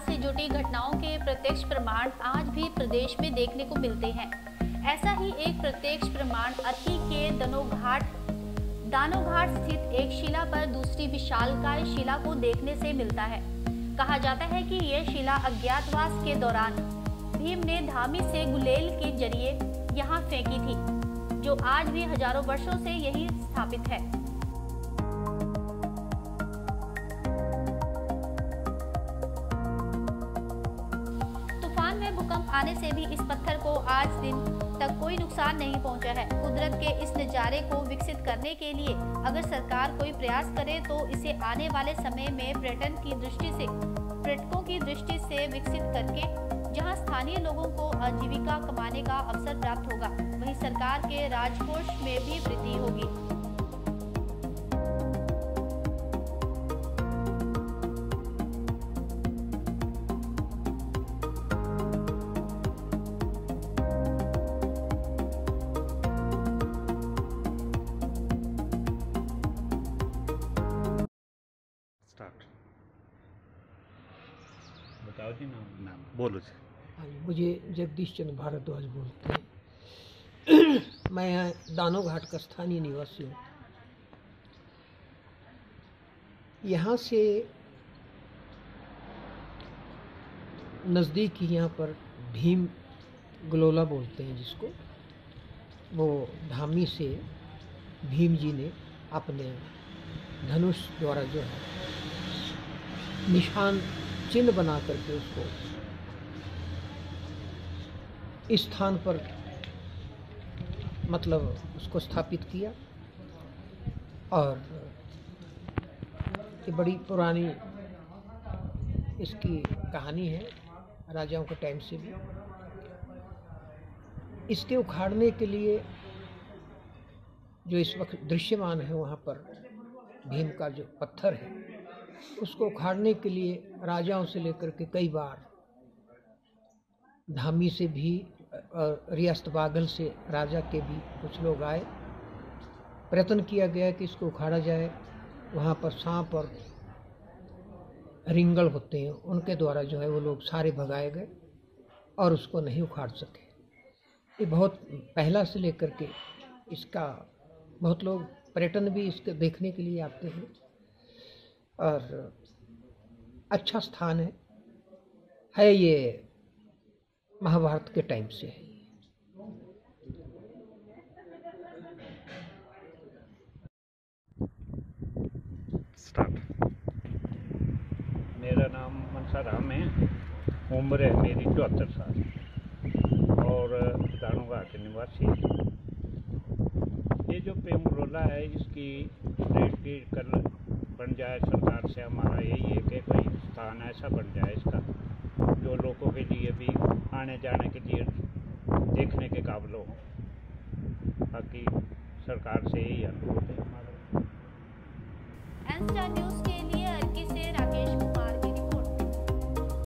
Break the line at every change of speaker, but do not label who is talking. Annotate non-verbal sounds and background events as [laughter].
जुटी घटनाओं के प्रत्यक्ष प्रमाण आज भी प्रदेश में देखने को मिलते हैं। ऐसा ही एक प्रत्यक्ष प्रमाण अति के दनोघाट दानोघाट स्थित एक शिला पर दूसरी विशालकाय शिला को देखने से मिलता है। कहा जाता है कि यह शिला अज्ञातवास के दौरान भीम ने धामी से गुलेल के ज़रिए यहाँ फेंकी थी, जो आज भी हज़ारों वर्षों से यही स्थापित है। भूकंप आने से भी इस पत्थर को आज दिन तक कोई नुकसान नहीं पहुँचा है। कुदरत के इस नज़ारे को विकसित करने के लिए अगर सरकार कोई प्रयास करे तो इसे आने वाले समय में पर्यटन की दृष्टि से, पर्यटकों की दृष्टि से विकसित करके, जहाँ स्थानीय लोगों को आजीविका कमाने का अवसर प्राप्त होगा, वहीं सरकार के राजकोष में भी वृद्धि होगी।
स्टार्ट बताओ जी नाम। नाम बोलो जी।
हाँ जी, मुझे जगदीश चंद्र भारद्वाज बोलते हैं। [coughs] मैं यहाँ दानो घाट का स्थानीय निवासी हूँ। यहाँ से नज़दीक ही यहाँ पर भीम गलोला बोलते हैं जिसको। वो धामी से भीम जी ने अपने धनुष द्वारा जो है निशान चिन्ह बना करके उसको इस स्थान पर मतलब उसको स्थापित किया और ये बड़ी पुरानी इसकी कहानी है, राजाओं के टाइम से भी। इसके उखाड़ने के लिए जो इस वक्त दृश्यमान है, वहाँ पर भीम का जो पत्थर है उसको उखाड़ने के लिए राजाओं से लेकर के कई बार धामी से भी और रियासत बागल से राजा के भी कुछ लोग आए। प्रयत्न किया गया कि इसको उखाड़ा जाए। वहाँ पर सांप और रिंगल होते हैं, उनके द्वारा जो है वो लोग सारे भगाए गए और उसको नहीं उखाड़ सके। ये बहुत पहला से लेकर के इसका बहुत लोग पर्यटन भी इसके देखने के लिए आते हैं। और अच्छा स्थान है। है ये महाभारत के टाइम से। है
स्टार्ट मेरा नाम मनसा राम है। उम्र है मेरी चौहत्तर साल। और दानोगा के निवासी ये जो पेमरोला है, इसकी स्टेट की जाए से हमारा यही है कि कोई स्थान ऐसा बन जाए इसका, जो लोगों के लिए भी आने जाने के लिए देखने के काबिल हो। बाकी सरकार से यही अनुरोध है हमारा।
न्यूज़ के लिए अर्की से राकेश